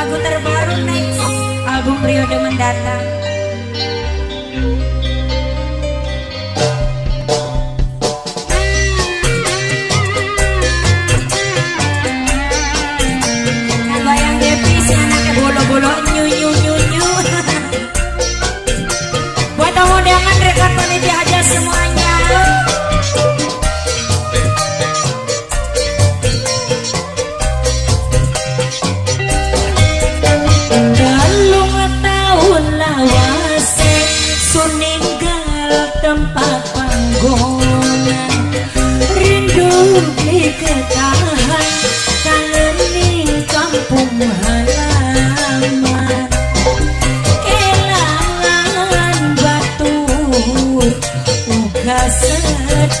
lagu terbaru next. Album periode mendatang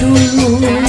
dulu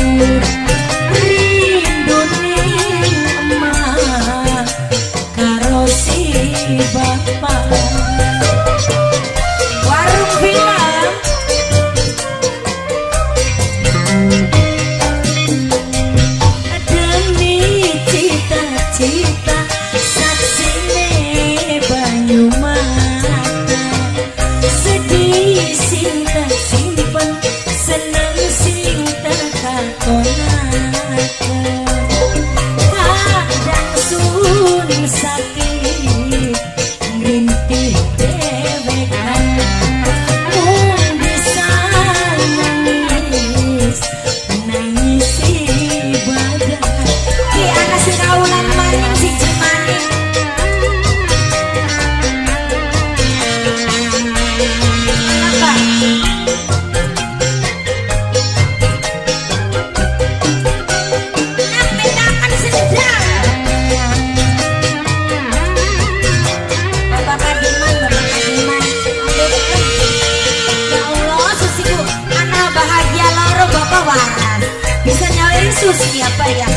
Bisa nyalain susi apa ya?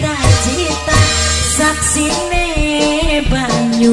cita-cita saksine banyu